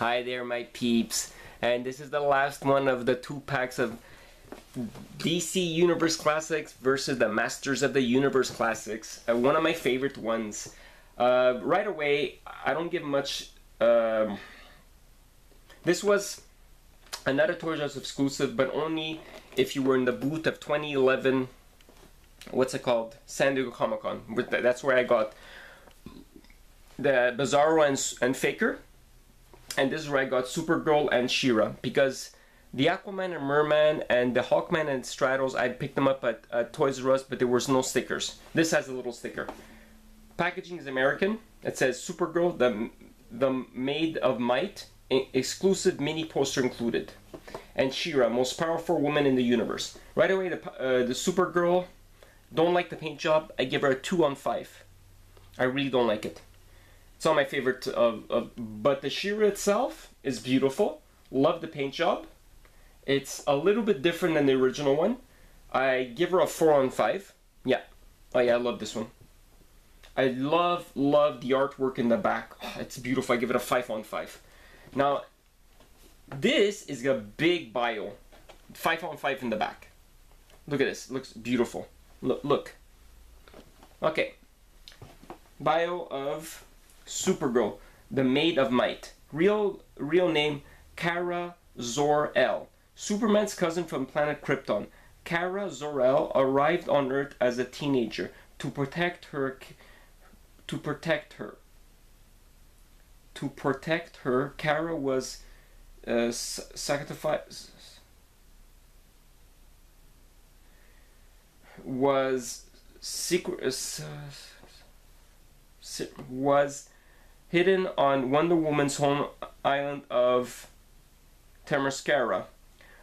Hi there my peeps and this is the last one of the two packs of DC Universe Classics versus the Masters of the Universe Classics. Uh, one of my favorite ones. Uh, right away, I don't give much... Um, this was another Toys R Us exclusive, but only if you were in the booth of 2011... What's it called? San Diego Comic Con. That's where I got the Bizarro and, and Faker and this is where I got Supergirl and She-Ra because the Aquaman and Merman and the Hawkman and Stratos I picked them up at, at Toys R Us but there was no stickers. This has a little sticker. Packaging is American. It says Supergirl, the the Maid of Might, exclusive mini poster included, and She-Ra, most powerful woman in the universe. Right away, the uh, the Supergirl, don't like the paint job. I give her a two on five. I really don't like it. It's not my favorite of, of but the She-Ra itself is beautiful. Love the paint job. It's a little bit different than the original one. I give her a 4 on 5. Yeah. Oh yeah, I love this one. I love, love the artwork in the back. Oh, it's beautiful. I give it a 5 on 5. Now, this is a big bio. 5 on 5 in the back. Look at this. It looks beautiful. Look, look. Okay. Bio of Supergirl, the Maid of Might. Real, real name, Kara Zor-El. Superman's cousin from planet Krypton. Kara Zor-El arrived on Earth as a teenager to protect her to protect her. To protect her, Kara was uh, sacrificed was secret uh, was hidden on Wonder Woman's home island of Themyscira.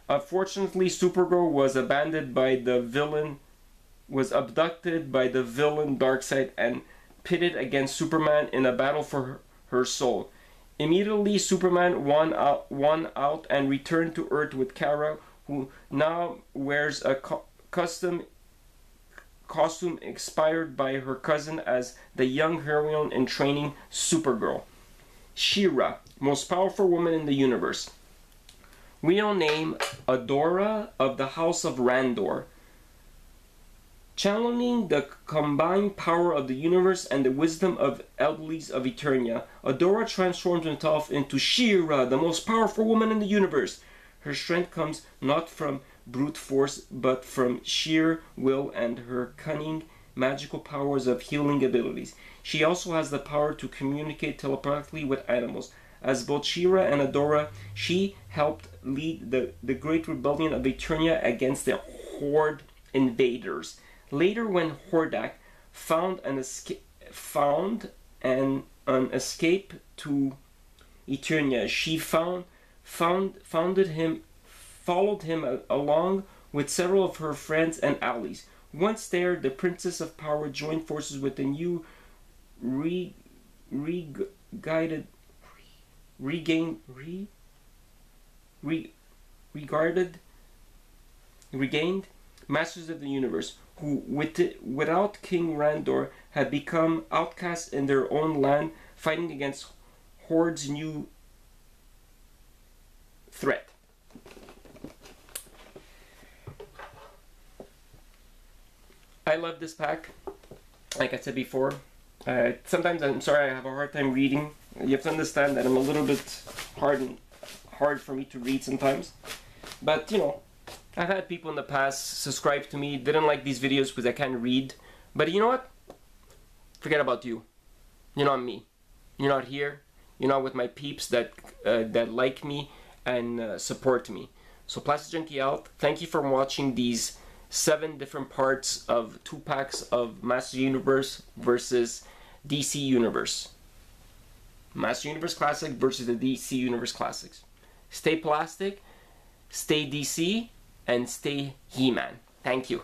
Unfortunately, Supergirl was abandoned by the villain, was abducted by the villain Darkseid and pitted against Superman in a battle for her, her soul. Immediately, Superman won out, won out and returned to Earth with Kara, who now wears a co custom costume inspired by her cousin as the young heroine in training Supergirl. She-Ra, most powerful woman in the universe. Real name Adora of the House of Randor. Channeling the combined power of the universe and the wisdom of Elderlies of Eternia, Adora transforms herself into She-Ra, the most powerful woman in the universe. Her strength comes not from brute force, but from sheer will and her cunning magical powers of healing abilities. She also has the power to communicate telepathically with animals. As both She-Ra and Adora, she helped lead the, the great rebellion of Eternia against the Horde invaders. Later, when Hordak found an escape, found an, an escape to Eternia, she found found founded him followed him along with several of her friends and allies. Once there, the Princess of Power joined forces with the new re, re guided regained re, re regarded regained masters of the universe who with it, without King Randor had become outcasts in their own land fighting against Horde's new threat. I love this pack. Like I said before, uh, sometimes I'm sorry I have a hard time reading. You have to understand that I'm a little bit hard hard for me to read sometimes. But you know, I've had people in the past subscribe to me, didn't like these videos because I can't read. But you know what? Forget about you. You're not me. You're not here. You're not with my peeps that uh, that like me and uh, support me. So Plasticjunky out. Thank you for watching these seven different parts of two packs of Master Universe versus DC Universe. Master Universe Classic versus the DC Universe Classics. Stay plastic, stay DC, and stay He-Man. Thank you.